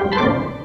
Thank you.